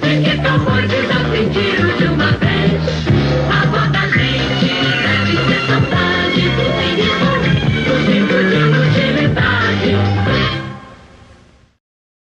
Tem que tal mordido já sentir o de uma